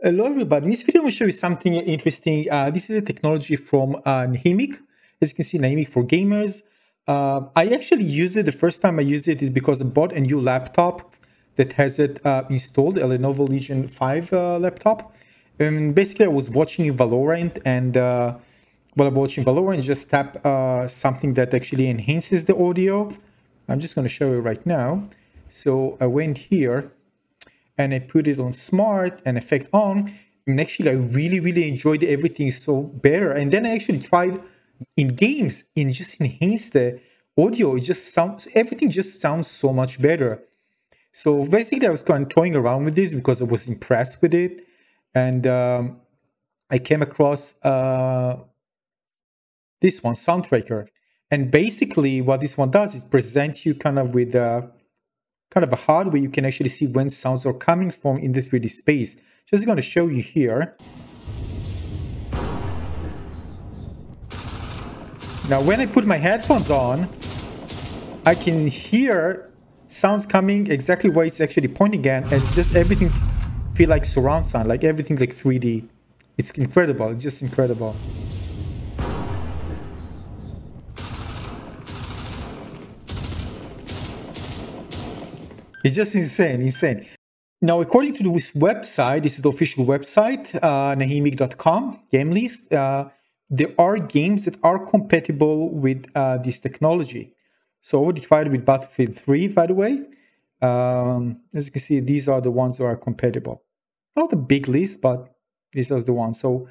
Hello everybody, in this video I'm going to show you something interesting. Uh, this is a technology from uh, Nahimic. As you can see, Nahimic for gamers. Uh, I actually use it, the first time I use it is because I bought a new laptop that has it uh, installed, a Lenovo Legion 5 uh, laptop. And basically I was watching Valorant and uh, while I'm watching Valorant, just tap uh, something that actually enhances the audio. I'm just going to show you right now. So I went here and I put it on smart and effect on. And actually, I really, really enjoyed everything so better. And then I actually tried in games and just enhance the audio. It just sounds, everything just sounds so much better. So basically, I was kind of toying around with this because I was impressed with it. And um, I came across uh, this one, Soundtracker. And basically, what this one does is present you kind of with uh, kind of a HUD where you can actually see when sounds are coming from in the 3D space. Just going to show you here. Now, when I put my headphones on, I can hear sounds coming exactly where it's actually pointing at. And it's just everything feel like surround sound, like everything like 3D. It's incredible. It's just incredible. It's just insane, insane. Now, according to this website, this is the official website, uh, nahimic.com, game list, uh, there are games that are compatible with uh, this technology. So already tried with Battlefield 3, by the way. Um, as you can see, these are the ones that are compatible. Not a big list, but these are the ones. So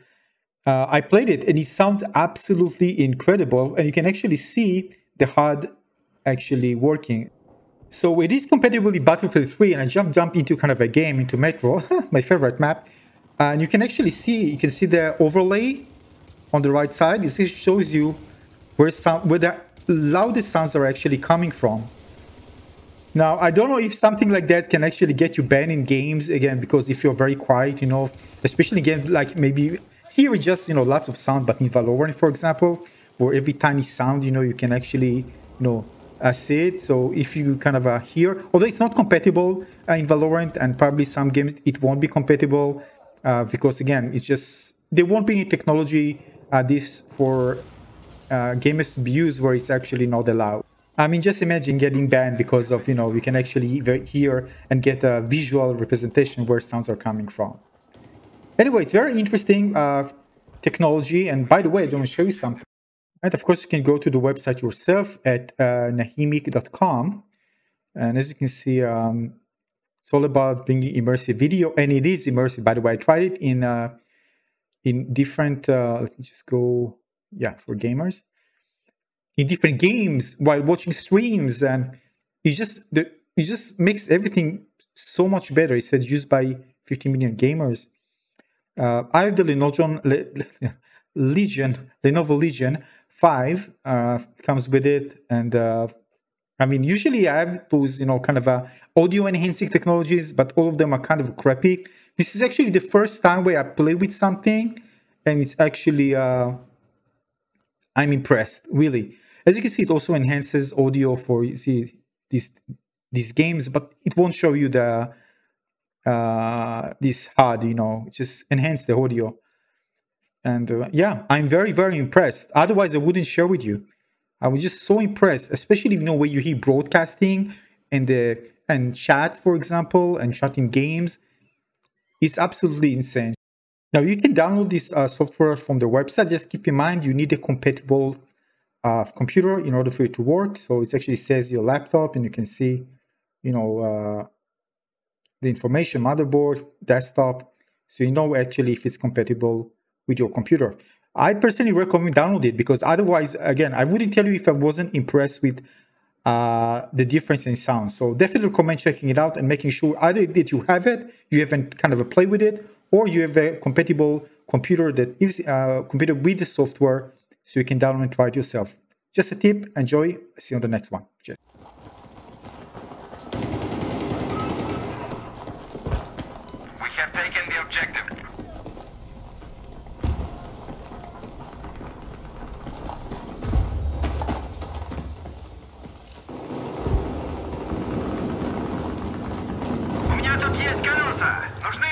uh, I played it and it sounds absolutely incredible. And you can actually see the HUD actually working. So it is compatible with Battlefield 3, and I jump jump into kind of a game into Metro, my favorite map, and you can actually see you can see the overlay on the right side. This shows you where sound where the loudest sounds are actually coming from. Now I don't know if something like that can actually get you banned in games again because if you're very quiet, you know, especially games like maybe here is just you know lots of sound, but in Valorant, for example, where every tiny sound you know you can actually you know uh, see it. So if you kind of uh, hear, although it's not compatible uh, in Valorant and probably some games it won't be compatible uh, because again, it's just, there won't be any technology uh, this for uh, gamers to be used where it's actually not allowed. I mean, just imagine getting banned because of, you know, we can actually hear and get a visual representation where sounds are coming from. Anyway, it's very interesting technology. And by the way, I want to show you something. And of course, you can go to the website yourself at uh, nahimic.com. And as you can see, um, it's all about bringing immersive video, and it is immersive. By the way, I tried it in uh, in different. Uh, let me just go. Yeah, for gamers, in different games while watching streams, and it just the it just makes everything so much better. It says used by 50 million gamers. Uh, I have the Lenovo Legion, Lenovo Legion 5 uh, comes with it. And uh, I mean, usually I have those, you know, kind of uh, audio enhancing technologies, but all of them are kind of crappy. This is actually the first time where I play with something and it's actually, uh, I'm impressed, really. As you can see, it also enhances audio for, you see, these, these games, but it won't show you the, uh, this HUD, you know, just enhance the audio. And uh, yeah, I'm very, very impressed. Otherwise, I wouldn't share with you. I was just so impressed, especially you know where you hear broadcasting and the and chat, for example, and chatting games. It's absolutely insane. Now you can download this uh, software from the website. Just keep in mind you need a compatible uh, computer in order for it to work. So it actually says your laptop, and you can see, you know, uh, the information, motherboard, desktop. So you know actually if it's compatible with your computer. I personally recommend download it because otherwise, again, I wouldn't tell you if I wasn't impressed with uh, the difference in sound. So definitely recommend checking it out and making sure either that you have it, you haven't kind of a play with it, or you have a compatible computer that is uh, computer with the software so you can download and try it yourself. Just a tip, enjoy, see you on the next one. Cheers. We have taken the objective. Есть колеса! Нужны